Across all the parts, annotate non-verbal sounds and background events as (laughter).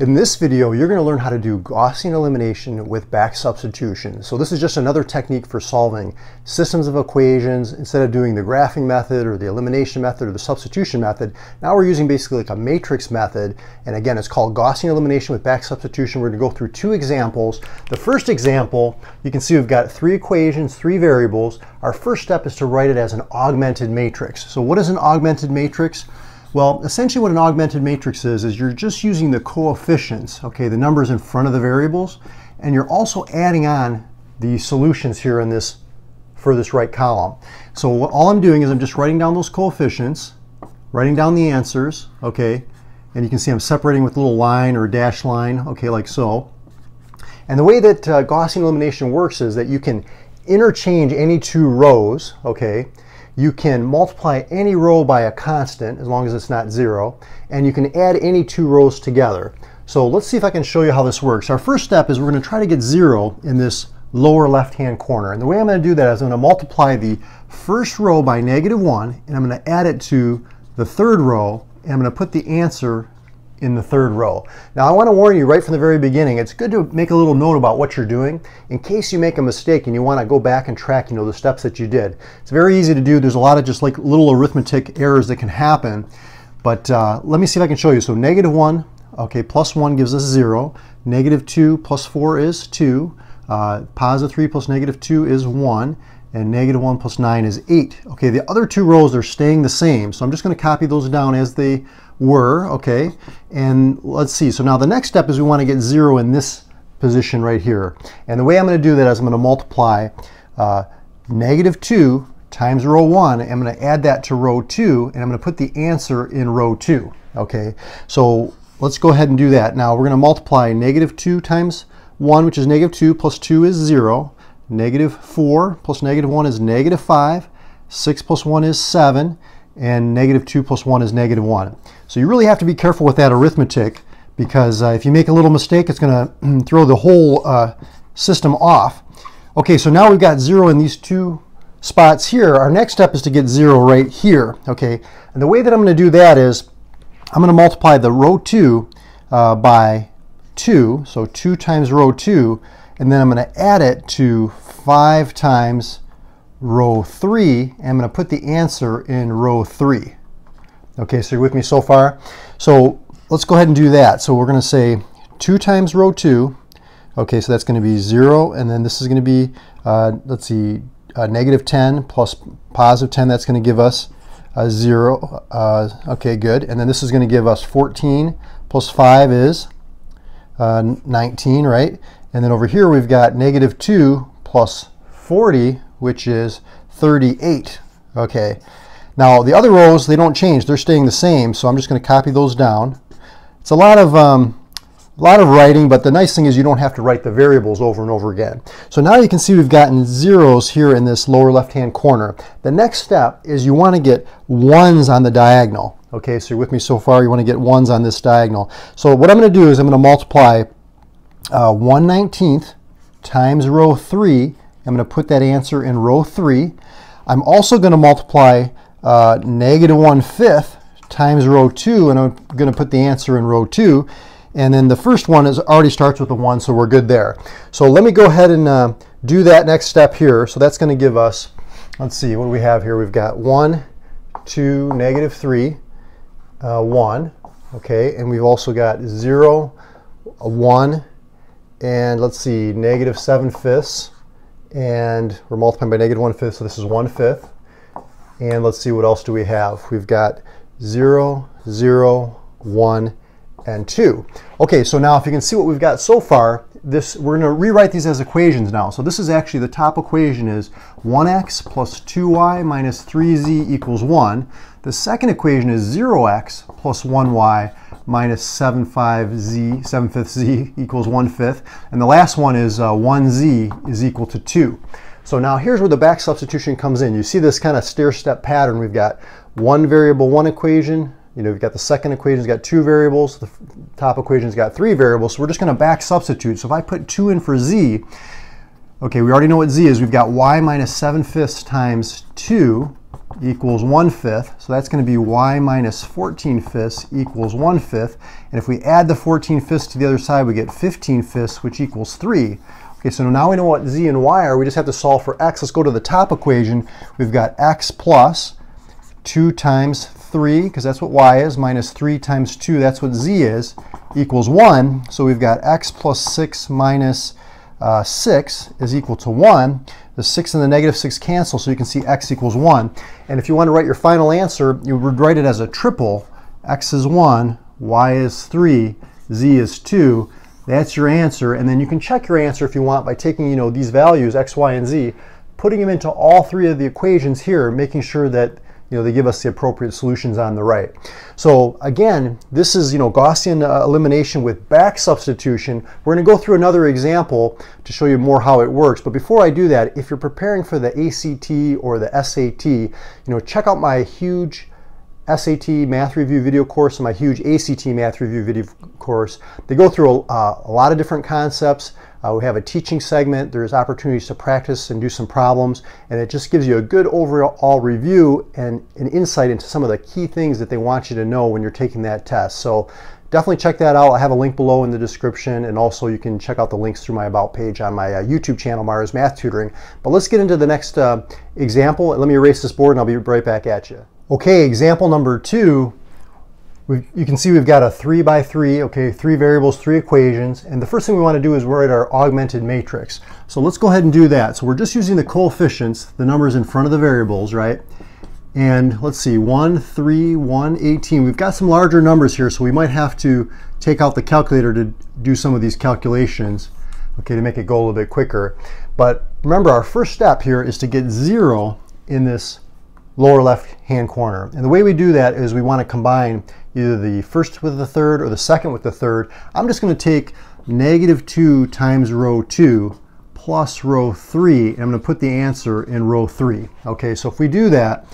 In this video, you're going to learn how to do Gaussian elimination with back substitution. So this is just another technique for solving systems of equations. Instead of doing the graphing method or the elimination method or the substitution method, now we're using basically like a matrix method. And again, it's called Gaussian elimination with back substitution. We're going to go through two examples. The first example, you can see we've got three equations, three variables. Our first step is to write it as an augmented matrix. So what is an augmented matrix? Well, essentially what an augmented matrix is, is you're just using the coefficients, okay, the numbers in front of the variables, and you're also adding on the solutions here in this furthest right column. So what, all I'm doing is I'm just writing down those coefficients, writing down the answers, okay, and you can see I'm separating with a little line or a dash line, okay, like so. And the way that uh, Gaussian elimination works is that you can interchange any two rows, okay, you can multiply any row by a constant as long as it's not zero, and you can add any two rows together. So let's see if I can show you how this works. Our first step is we're going to try to get zero in this lower left-hand corner. And the way I'm going to do that is I'm going to multiply the first row by negative 1, and I'm going to add it to the third row, and I'm going to put the answer in the third row. Now I want to warn you right from the very beginning, it's good to make a little note about what you're doing in case you make a mistake and you want to go back and track you know the steps that you did. It's very easy to do. There's a lot of just like little arithmetic errors that can happen. But uh, let me see if I can show you. So negative 1, okay, plus 1 gives us 0. Negative 2 plus 4 is 2. Uh, positive 3 plus negative 2 is 1 and negative 1 plus 9 is 8. Okay, the other two rows are staying the same, so I'm just going to copy those down as they were, okay? And let's see, so now the next step is we want to get 0 in this position right here. And the way I'm going to do that is I'm going to multiply uh, negative 2 times row 1, I'm going to add that to row 2, and I'm going to put the answer in row 2, okay? So let's go ahead and do that. Now we're going to multiply negative 2 times 1, which is negative 2, plus 2 is 0. Negative 4 plus negative 1 is negative 5. 6 plus 1 is 7. And negative 2 plus 1 is negative 1. So you really have to be careful with that arithmetic because uh, if you make a little mistake, it's going to (clears throat) throw the whole uh, system off. Okay, so now we've got 0 in these two spots here. Our next step is to get 0 right here. Okay, and the way that I'm going to do that is I'm going to multiply the row 2 uh, by 2. So 2 times row 2 and then I'm going to add it to 5 times row 3, and I'm going to put the answer in row 3. Okay, so you're with me so far? So let's go ahead and do that. So we're going to say 2 times row 2. Okay, so that's going to be 0, and then this is going to be, uh, let's see, uh, negative 10 plus positive 10. That's going to give us a 0. Uh, okay, good. And then this is going to give us 14 plus 5 is uh, 19, right? And then over here we've got negative 2 plus 40, which is 38. Okay. Now the other rows, they don't change. They're staying the same. So I'm just going to copy those down. It's a lot of um, a lot of writing, but the nice thing is you don't have to write the variables over and over again. So now you can see we've gotten zeros here in this lower left-hand corner. The next step is you want to get ones on the diagonal. Okay, so you're with me so far. You want to get ones on this diagonal. So what I'm going to do is I'm going to multiply uh, 1 19th times row 3. I'm going to put that answer in row 3. I'm also going to multiply uh, negative 1 fifth times row 2, and I'm going to put the answer in row 2. And then the first one is already starts with a 1, so we're good there. So let me go ahead and uh, do that next step here. So that's going to give us, let's see, what do we have here? We've got 1, 2, negative 3, uh, 1. Okay, and we've also got 0, 1, and let's see, negative 7 fifths, and we're multiplying by negative 1 fifth, so this is 1 fifth. And let's see, what else do we have? We've got 0, 0, 1, and 2. Okay, so now if you can see what we've got so far, this we're going to rewrite these as equations now. So this is actually the top equation is 1x plus 2y minus 3z equals 1. The second equation is 0x plus 1y minus 7 5 z, 7 fifths z equals 1 fifth. And the last one is uh, 1z is equal to 2. So now here's where the back substitution comes in. You see this kind of stair-step pattern. We've got one variable, one equation. You know, we've got the second equation's got two variables. The top equation's got three variables. So we're just going to back substitute. So if I put 2 in for z, Okay, we already know what z is. We've got y minus 7 fifths times 2 equals 1 fifth. So that's going to be y minus 14 fifths equals 1 fifth. And if we add the 14 fifths to the other side, we get 15 fifths, which equals 3. Okay, so now we know what z and y are. We just have to solve for x. Let's go to the top equation. We've got x plus 2 times 3, because that's what y is, minus 3 times 2, that's what z is, equals 1. So we've got x plus 6 minus uh, 6 is equal to 1. The 6 and the negative 6 cancel, so you can see x equals 1. And if you want to write your final answer, you would write it as a triple. x is 1, y is 3, z is 2. That's your answer. And then you can check your answer if you want by taking you know, these values, x, y, and z, putting them into all three of the equations here, making sure that you know, they give us the appropriate solutions on the right. So again, this is, you know, Gaussian uh, elimination with back substitution. We're going to go through another example to show you more how it works. But before I do that, if you're preparing for the ACT or the SAT, you know, check out my huge SAT math review video course and my huge ACT math review video course. They go through a, uh, a lot of different concepts. Uh, we have a teaching segment. There's opportunities to practice and do some problems, and it just gives you a good overall review and an insight into some of the key things that they want you to know when you're taking that test. So definitely check that out. I have a link below in the description, and also you can check out the links through my About page on my uh, YouTube channel, Mario's Math Tutoring. But let's get into the next uh, example. Let me erase this board, and I'll be right back at you. Okay, example number two we you can see we've got a three by three, okay, three variables, three equations. And the first thing we want to do is write our augmented matrix. So let's go ahead and do that. So we're just using the coefficients, the numbers in front of the variables, right? And let's see, 1, 3, 1, 18. We've got some larger numbers here, so we might have to take out the calculator to do some of these calculations, okay, to make it go a little bit quicker. But remember, our first step here is to get 0 in this lower left hand corner. And the way we do that is we want to combine either the first with the third or the second with the third. I'm just going to take negative 2 times row 2 plus row 3, and I'm going to put the answer in row 3. Okay, so if we do that,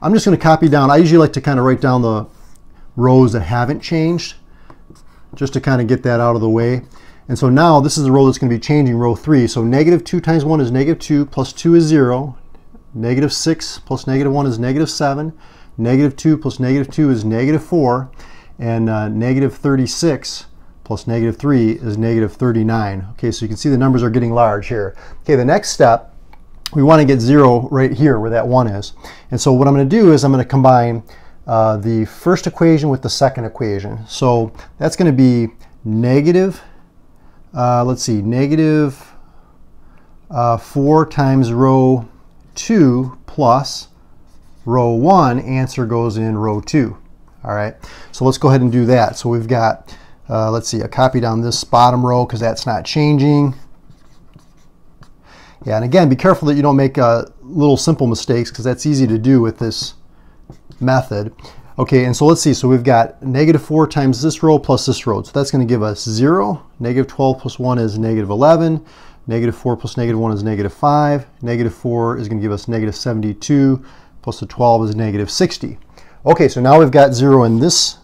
I'm just going to copy down. I usually like to kind of write down the rows that haven't changed, just to kind of get that out of the way. And so now this is the row that's going to be changing, row 3. So negative 2 times 1 is negative 2, plus 2 is 0. Negative 6 plus negative 1 is negative 7. Negative 2 plus negative 2 is negative 4, and uh, negative 36 plus negative 3 is negative 39. Okay, so you can see the numbers are getting large here. Okay, the next step, we want to get 0 right here where that 1 is. And so what I'm going to do is I'm going to combine uh, the first equation with the second equation. So that's going to be negative, uh, let's see, negative, uh, 4 times row 2 plus row 1, answer goes in row 2. All right, so let's go ahead and do that. So we've got, uh, let's see, a copy down this bottom row because that's not changing. Yeah, and again, be careful that you don't make uh, little simple mistakes because that's easy to do with this method. Okay, and so let's see. So we've got negative 4 times this row plus this row. So that's going to give us 0. Negative 12 plus 1 is negative 11. Negative 4 plus negative 1 is negative 5. Negative 4 is going to give us negative 72 plus the 12 is negative 60. Okay, so now we've got 0 in this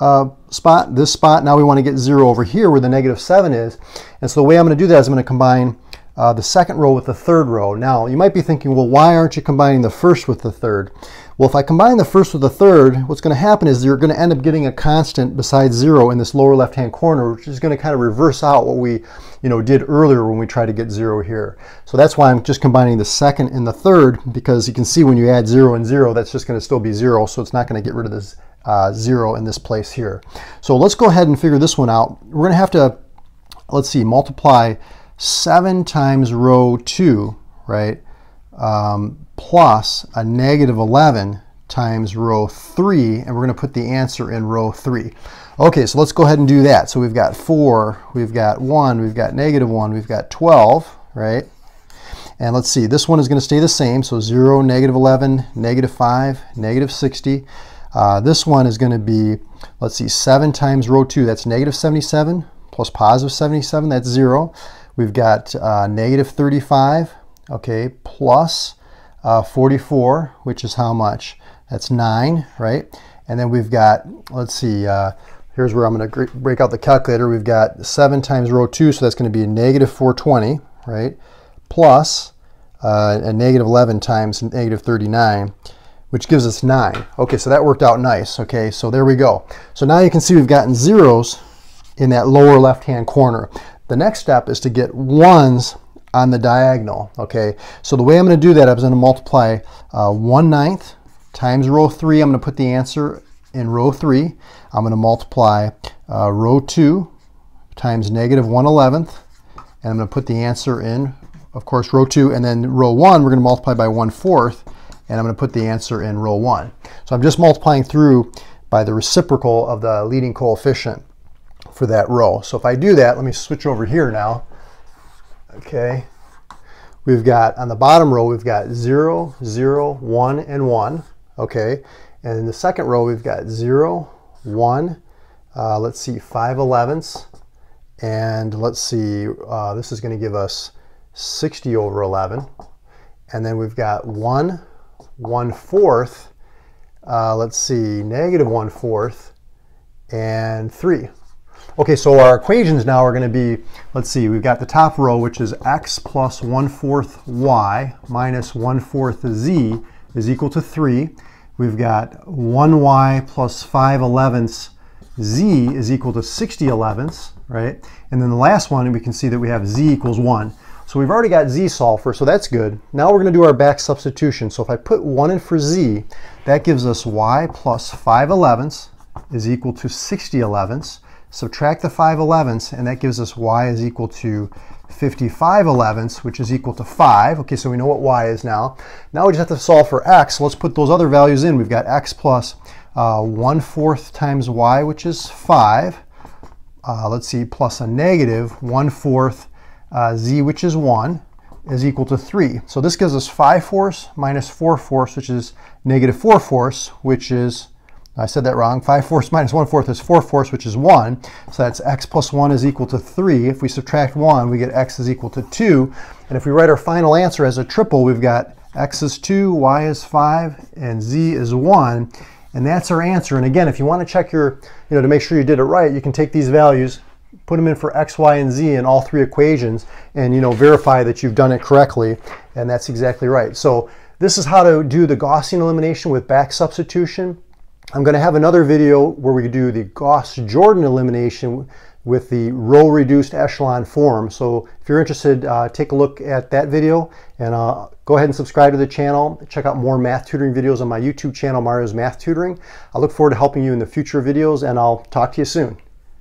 uh, spot, this spot. Now we want to get 0 over here where the negative 7 is. And so the way I'm going to do that is I'm going to combine uh, the second row with the third row. Now, you might be thinking, well, why aren't you combining the first with the third? Well, if I combine the first with the third, what's going to happen is you're going to end up getting a constant besides zero in this lower left-hand corner, which is going to kind of reverse out what we you know, did earlier when we tried to get zero here. So that's why I'm just combining the second and the third, because you can see when you add zero and zero, that's just going to still be zero, so it's not going to get rid of this uh, zero in this place here. So let's go ahead and figure this one out. We're going to have to, let's see, multiply 7 times row 2, right, um, plus a negative 11 times row 3, and we're going to put the answer in row 3. Okay, so let's go ahead and do that. So we've got 4, we've got 1, we've got negative 1, we've got 12, right? And let's see, this one is going to stay the same. So 0, negative 11, negative 5, negative 60. Uh, this one is going to be, let's see, 7 times row 2, that's negative 77, plus positive 77, that's 0. We've got uh, negative 35, okay, plus uh, 44, which is how much? That's 9, right? And then we've got, let's see, uh, here's where I'm going to break out the calculator. We've got 7 times row 2, so that's going to be a negative 420, right? plus uh, a negative 11 times negative 39, which gives us 9. Okay, so that worked out nice. Okay, so there we go. So now you can see we've gotten zeros in that lower left-hand corner. The next step is to get ones on the diagonal. Okay, so the way I'm going to do that, I'm going to multiply uh, 1 ninth times row 3. I'm going to put the answer in row 3. I'm going to multiply uh, row 2 times negative 1 11th. And I'm going to put the answer in, of course, row 2. And then row 1, we're going to multiply by 1 fourth. And I'm going to put the answer in row 1. So I'm just multiplying through by the reciprocal of the leading coefficient for that row. So if I do that, let me switch over here now. Okay. We've got, on the bottom row, we've got 0, 0, 1, and 1. Okay. And in the second row, we've got 0, 1, uh, let's see, 5 elevenths. And let's see, uh, this is going to give us 60 over 11. And then we've got 1, 1 fourth, uh, let's see, negative 1 fourth, and 3. Okay, so our equations now are going to be, let's see, we've got the top row, which is x plus 1 fourth y minus 1 fourth z is equal to 3. We've got 1y plus 5 elevenths z is equal to 60 elevenths, right? And then the last one, we can see that we have z equals 1. So we've already got z solved for, so that's good. Now we're going to do our back substitution. So if I put 1 in for z, that gives us y plus 5 elevenths is equal to 60 elevenths. Subtract the 5 elevenths, and that gives us y is equal to 55 elevenths, which is equal to 5. Okay, so we know what y is now. Now we just have to solve for x. So Let's put those other values in. We've got x plus, uh, 1 fourth times y, which is 5. Uh, let's see, plus a negative 1 fourth uh, z, which is 1, is equal to 3. So this gives us 5 fourths minus 4 fourths, which is negative 4 fourths, which is I said that wrong. 5 fourths minus 1 fourth is 4 fourths, which is 1. So that's x plus 1 is equal to 3. If we subtract 1, we get x is equal to 2. And if we write our final answer as a triple, we've got x is 2, y is 5, and z is 1. And that's our answer. And again, if you want to check your, you know, to make sure you did it right, you can take these values, put them in for x, y, and z in all three equations, and, you know, verify that you've done it correctly. And that's exactly right. So this is how to do the Gaussian elimination with back substitution. I'm going to have another video where we do the Gauss-Jordan elimination with the row reduced echelon form. So if you're interested, uh, take a look at that video and uh, go ahead and subscribe to the channel. Check out more math tutoring videos on my YouTube channel, Mario's Math Tutoring. I look forward to helping you in the future videos and I'll talk to you soon.